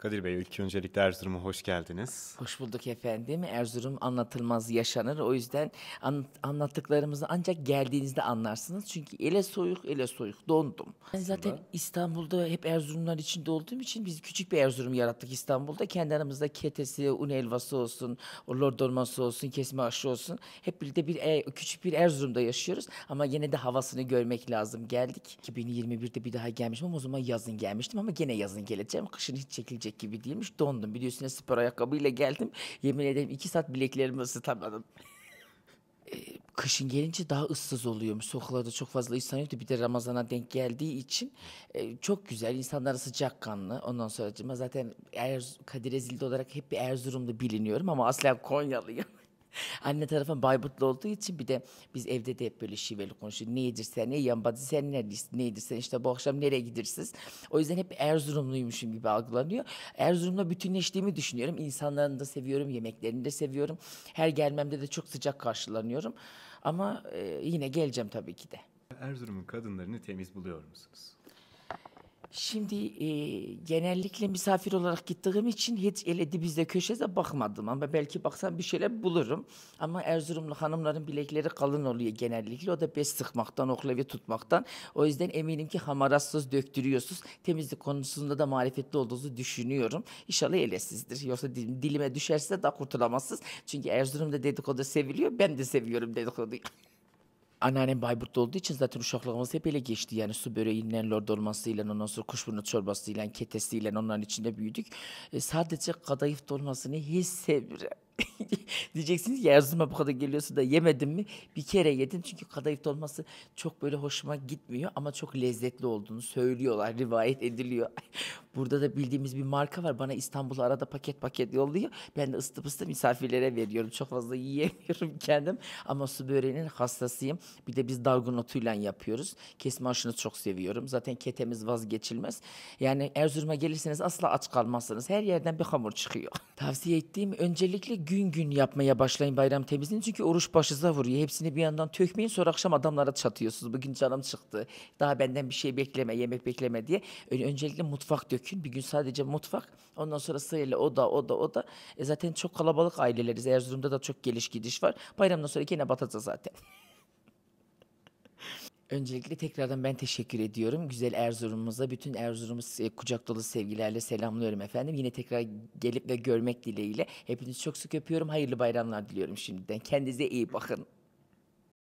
Kadir Bey ilk öncelikle Erzurum'a hoş geldiniz. Hoş bulduk efendim. Erzurum anlatılmaz yaşanır. O yüzden an- anlattıklarımızı ancak geldiğinizde anlarsınız. Çünkü ele soyuk, ele soyuk. Dondum. Ben zaten İstanbul'da hep Erzurumlar içinde olduğum için biz küçük bir Erzurum yarattık İstanbul'da. Kendi aramızda ketesi, un helvası olsun, lor dolması olsun, kesme aşı olsun. Hep birlikte bir e- küçük bir Erzurum'da yaşıyoruz. Ama yine de havasını görmek lazım. Geldik. 2021'de bir daha gelmişim ama o zaman yazın gelmiştim ama gene yazın geleceğim. Kışın hiç çekilecek gibi değilmiş. Dondum. Bir de üstüne spor ayakkabıyla geldim. Yemin ederim iki saat bileklerimi ısıtamadım. Ee, Kışın gelince daha ıssız oluyormuş. Sokaklarda çok fazla insan yoktu. Bir de Ramazan'a denk geldiği için e, çok güzel. İnsanlar sıcakkanlı. Ondan sonra zaten Erz Kadir Ezildi olarak hep bir Erzurumlu biliniyorum ama aslen Konyalıyım. Anne tarafım Bayburtlu olduğu için bir de biz evde de hep böyle şiveli konuşuyoruz. Ne yedirsen, ne yambadı sen neredesin, ne yedirsen işte bu akşam nereye gidersiniz. O yüzden hep Erzurumluymuşum gibi algılanıyor. Erzurum'la bütünleştiğimi düşünüyorum. İnsanlarını da seviyorum, yemeklerini de seviyorum. Her gelmemde de çok sıcak karşılanıyorum. Ama e, yine geleceğim tabii ki de. Erzurum'un kadınlarını temiz buluyor musunuz? Şimdi e, genellikle misafir olarak gittiğim için hiç ele dibizde köşede bakmadım ama belki baksam bir şeyler bulurum. Ama Erzurumlu hanımların bilekleri kalın oluyor genellikle. O da bez sıkmaktan, oklavi tutmaktan. O yüzden eminim ki hamaratsız döktürüyorsunuz. Temizlik konusunda da marifetli olduğunuzu düşünüyorum. İnşallah elesizdir. Yoksa dilim- dilime düşerse daha kurtulamazsınız. Çünkü Erzurum'da dedikodu seviliyor. Ben de seviyorum dedikoduyu. Anneannem Bayburt'ta olduğu için zaten uşaklığımız hep ele geçti. Yani su böreğiyle, lor dolmasıyla, ondan sonra kuşburnu çorbasıyla, ketesiyle onların içinde büyüdük. E, sadece kadayıf dolmasını hiç sevmiyorum. Diyeceksiniz ki Erzurum'a bu kadar geliyorsun da yemedin mi? Bir kere yedim çünkü kadayıf dolması çok böyle hoşuma gitmiyor ama çok lezzetli olduğunu söylüyorlar, rivayet ediliyor. Burada da bildiğimiz bir marka var. Bana İstanbul'a arada paket paket yolluyor. Ben de ısıtıp ısıtıp misafirlere veriyorum. Çok fazla yiyemiyorum kendim. Ama su böreğinin hastasıyım. Bir de biz dalgın otuyla yapıyoruz. Kesme aşını çok seviyorum. Zaten ketemiz vazgeçilmez. Yani Erzurum'a gelirseniz asla aç kalmazsınız. Her yerden bir hamur çıkıyor. Tavsiye ettiğim öncelikle gün gün yapmaya başlayın bayram temizliğini. Çünkü oruç başınıza vuruyor. Hepsini bir yandan tökmeyin sonra akşam adamlara çatıyorsunuz. Bugün canım çıktı. Daha benden bir şey bekleme, yemek bekleme diye. Ön- Öncelikle mutfak dökün. Bir gün sadece mutfak. Ondan sonra sırayla o da o da o da. E zaten çok kalabalık aileleriz. Erzurum'da da çok geliş gidiş var. Bayramdan sonra gene batacağız zaten. Öncelikle tekrardan ben teşekkür ediyorum. Güzel Erzurum'umuza, bütün Erzurum'u kucak dolu sevgilerle selamlıyorum efendim. Yine tekrar gelip ve görmek dileğiyle. Hepinizi çok sık öpüyorum. Hayırlı bayramlar diliyorum şimdiden. Kendinize iyi bakın.